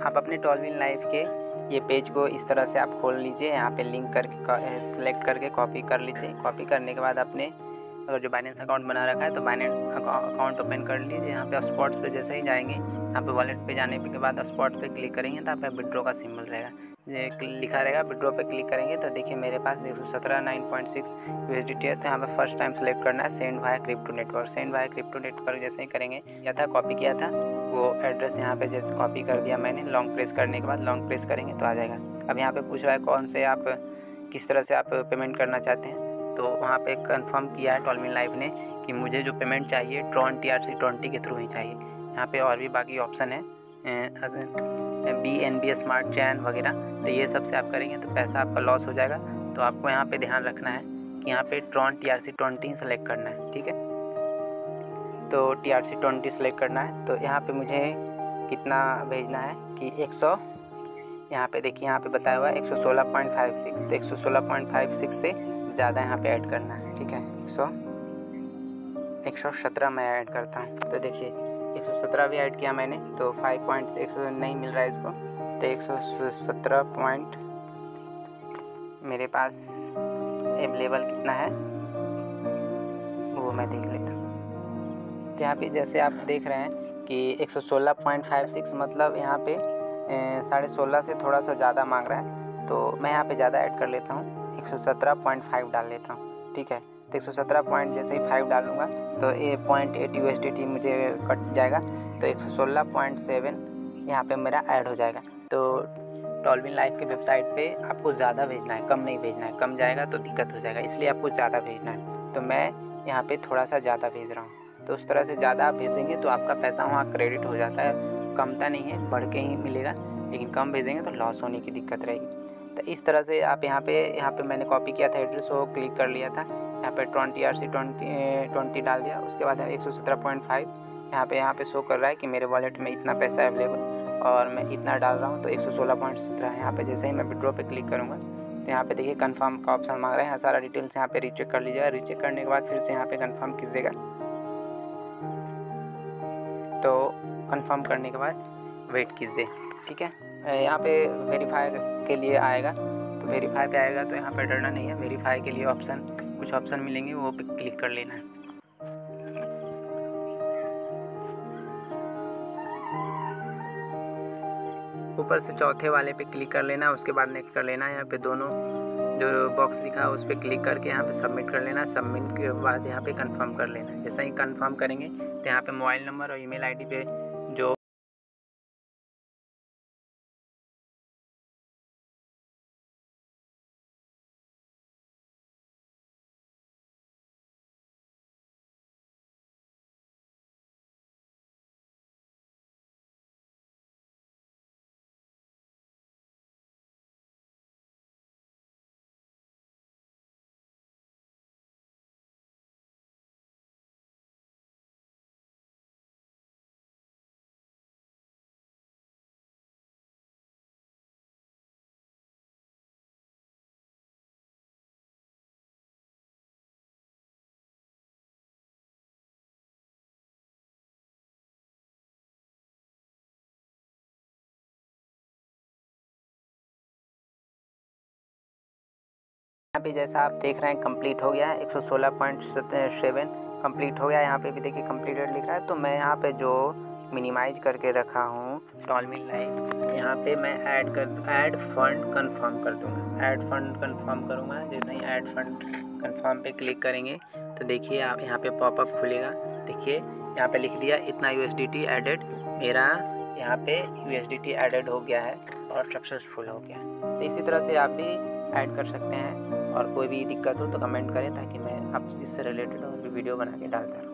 आप अपने टॉलविन लाइफ के ये पेज को इस तरह से आप खोल लीजिए। यहाँ पे लिंक करके सेलेक्ट करके कॉपी कर लीजिए। कॉपी करने के बाद अपने अगर जो बाइनेंस अकाउंट बना रखा है तो बाइनेंस अकाउंट ओपन कर लीजिए। यहाँ पे स्पॉट्स पे जैसे ही जाएँगे, यहाँ पे वॉलेट पे जाने के बाद स्पॉट पे क्लिक करेंगे तो आप विड्रो का सिंबल रहेगा। लिखा रहेगा विड्रो पे क्लिक करेंगे तो देखिए मेरे पास एक सौ सत्रह nine point six U S D T है। तो यहाँ पर फ़र्स्ट टाइम सेलेक्ट करना है। Send via crypto network send via crypto network जैसे ही करेंगे। किया था? कॉपी किया था। वो एड्रेस यहाँ पे जैसे कॉपी कर दिया मैंने लॉन्ग प्रेस करने के बाद लॉन्ग प्रेस करेंगे तो आ जाएगा। अब यहाँ पे पूछ रहा है कौन से आप, किस तरह से आप पेमेंट करना चाहते हैं? तो वहाँ पे कंफर्म किया है टॉलमिन लाइफ ने कि मुझे जो पेमेंट चाहिए Tron T R C twenty के थ्रू ही चाहिए। यहाँ पे और भी बाकी ऑप्शन है B N B smart chain वगैरह। तो ये सबसे आप करेंगे तो पैसा आपका लॉस हो जाएगा। तो आपको यहाँ पे ध्यान रखना है कि यहाँ पे Tron T R C twenty select करना है, ठीक है? तो T R C twenty select करना है। तो यहाँ पे मुझे कितना भेजना है कि एक सौ? यहाँ पे देखिए, यहाँ पे बताया हुआ है एक सौ सोलह पॉइंट फाइव सिक्स। तो एक सौ ज़्यादा यहाँ पे ऐड करना है, ठीक है? एक सौ एक सौ सत्रह मैं ऐड करता हूँ। तो देखिए, एक सौ सत्रह भी ऐड किया मैंने तो फाइव पॉइंट एक सौ नहीं मिल रहा है इसको। तो एक सौ सत्रह पॉइंट मेरे पास अवेलेबल कितना है, वो मैं देख लेता हूँ। यहाँ पे जैसे आप देख रहे हैं कि एक सौ सोलह पॉइंट फाइव सिक्स मतलब यहाँ पे साढ़े सोलह से थोड़ा सा ज़्यादा मांग रहा है। तो मैं यहाँ पे ज़्यादा ऐड कर लेता हूँ। एक सौ सत्रह पॉइंट फाइव डाल लेता हूँ, ठीक है? तो एक सौ सत्रह पॉइंट जैसे ही फाइव डालूँगा तो a point eight U S T मुझे कट जाएगा। तो एक सौ सोलह पॉइंट सेवन यहाँ पर मेरा ऐड हो जाएगा। तो टॉलविन लाइफ के वेबसाइट पे आपको ज़्यादा भेजना है, कम नहीं भेजना है। कम जाएगा तो दिक्कत हो जाएगा, इसलिए आपको ज़्यादा भेजना है। तो मैं यहाँ पे थोड़ा सा ज़्यादा भेज रहा हूँ। तो उस तरह से ज़्यादा आप भेजेंगे तो आपका पैसा वहाँ क्रेडिट हो जाता है। कमता नहीं है, बढ़ के ही मिलेगा, लेकिन कम भेजेंगे तो लॉस होने की दिक्कत रहेगी। तो इस तरह से आप यहाँ पे यहाँ पे मैंने कॉपी किया था एड्रेस, वो क्लिक कर लिया था। यहाँ पे twenty R C, twenty twenty डाल दिया। उसके बाद एक सौ सत्रह पॉइंट फाइव, यहाँ पे यहाँ पे शो कर रहा है कि मेरे वॉलेट में इतना पैसा अवेलेबल और मैं इतना डाल रहा हूँ तो एक सौ सोलह पॉइंट सत्रह यहाँ पे जैसे ही मैं विड्रॉ पे क्लिक करूँगा तो यहाँ पे देखिए कंफर्म का ऑप्शन मांग रहा है। सारा डिटेल्स यहाँ पे रीचेक कर लीजिएगा। रीचेक करने के बाद फिर से यहाँ पे कंफर्म कीजिएगा। तो कंफर्म करने के बाद वेट कीजिए, ठीक है? यहाँ पे वेरीफाई के लिए आएगा। तो वेरीफाई पे आएगा तो यहाँ पे डरना नहीं है। वेरीफाई के लिए ऑप्शन कुछ ऑप्शन मिलेंगे, वो पे क्लिक कर लेना है। ऊपर से चौथे वाले पे क्लिक कर लेना, उसके बाद नेक्स्ट कर लेना, यहाँ पे दोनों जो बॉक्स लिखा है, उस पर क्लिक करके यहाँ पे सबमिट कर लेना सबमिट के बाद यहाँ पे कंफर्म कर लेना। जैसा ही कंफर्म करेंगे तो यहाँ पे मोबाइल नंबर और ईमेल आईडी पे पे जैसा आप देख रहे हैं कंप्लीट हो गया है। एक सौ सोलह पॉइंट सेवन कंप्लीट हो गया यहाँ पे भी देखिए कम्प्लीटेड लिख रहा है। तो मैं यहाँ पे जो मिनिमाइज करके रखा हूँ टॉलमिल लाइफ यहाँ पे मैं ऐड कर ऐड फंड कंफर्म कर दूँगा। ऐड फंड कंफर्म करूँगा। जैसे ही ऐड फंड कंफर्म पे क्लिक करेंगे तो देखिए आप यहाँ पे पॉपअप खुलेगा। देखिए, यहाँ पे लिख दिया, इतना यूएसडीटी एडेड मेरा यहाँ पे यूएसडीटी एडेड हो गया है और सक्सेसफुल हो गया तो इसी तरह से आप भी ऐड कर सकते हैं। और कोई भी दिक्कत हो तो कमेंट करें ताकि मैं आप इससे रिलेटेड और भी वीडियो बना के डालता रहूँ